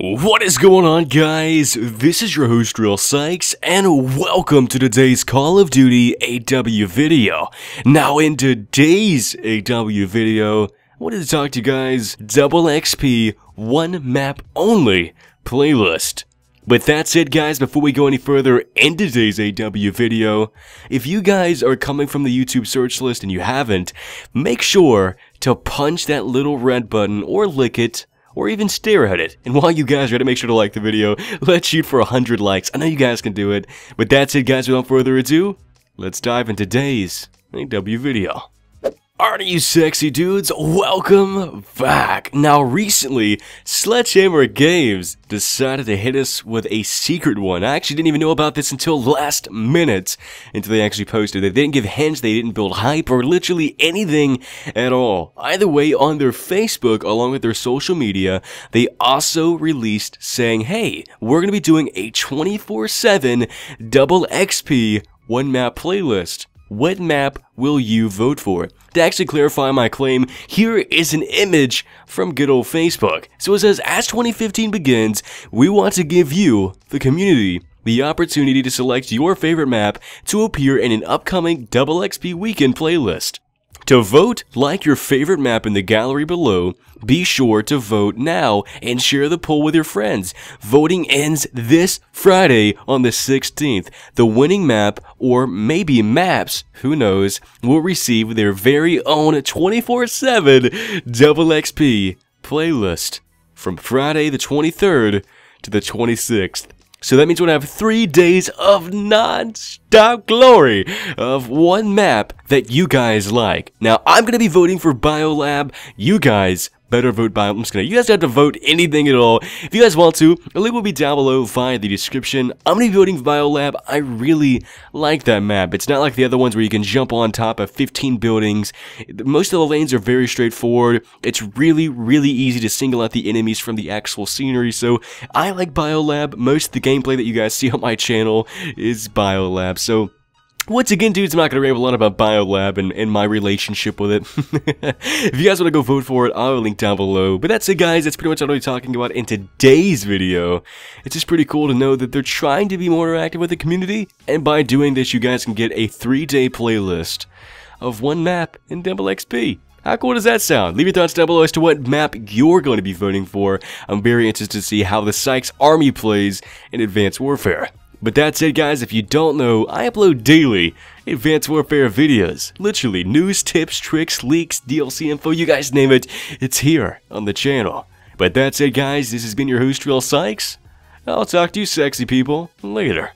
What is going on guys? This is your host Real Sykes and welcome to today's Call of Duty AW video. Now in today's AW video, I wanted to talk to you guys double XP one map only playlist. With that said guys, before we go any further in today's AW video, if you guys are coming from the YouTube search list and you haven't, make sure to punch that little red button or lick it or even stare at it. And while you guys are at it, make sure to like the video. Let's shoot for 100 likes. I know you guys can do it. But that's it, guys. Without further ado, let's dive into today's AW video. Aren't you sexy dudes? Welcome back! Now recently, Sledgehammer Games decided to hit us with a secret one. I actually didn't even know about this until last minute, until they actually posted. They didn't give hints, they didn't build hype, or literally anything at all. Either way, on their Facebook, along with their social media, they also released saying, hey, we're going to be doing a 24-7 double XP one map playlist. What map will you vote for? To actually clarify my claim, here is an image from good old Facebook. So it says, as 2015 begins, we want to give you, the community, the opportunity to select your favorite map to appear in an upcoming Double XP Weekend playlist. To vote, like your favorite map in the gallery below, be sure to vote now and share the poll with your friends. Voting ends this Friday on the 16th. The winning map, or maybe maps, who knows, will receive their very own 24-7 Double XP playlist from Friday the 23rd to the 26th. So that means we're gonna have three days of non-stop glory of one map that you guys like. Now, I'm gonna be voting for Biolab. You guys better vote by. I'm just gonna. You guys don't have to vote anything at all. If you guys want to, the link will be down below via the description. I'm gonna be voting for Biolab. I really like that map. It's not like the other ones where you can jump on top of 15 buildings. Most of the lanes are very straightforward. It's really, really easy to single out the enemies from the actual scenery. So I like Biolab. Most of the gameplay that you guys see on my channel is Biolab. So once again, dudes, I'm not going to ramble on about Biolab and, and my relationship with it. if you guys want to go vote for it, I'll link down below. But that's it, guys. That's pretty much I'll be talking about in today's video. It's just pretty cool to know that they're trying to be more interactive with the community. And by doing this, you guys can get a three-day playlist of one map in Double XP. How cool does that sound? Leave your thoughts down below as to what map you're going to be voting for. I'm very interested to see how the Sykes Army plays in Advanced Warfare. But that's it guys, if you don't know, I upload daily Advanced Warfare videos. Literally, news, tips, tricks, leaks, DLC info, you guys name it, it's here on the channel. But that's it guys, this has been your host Real Sykes. I'll talk to you sexy people later.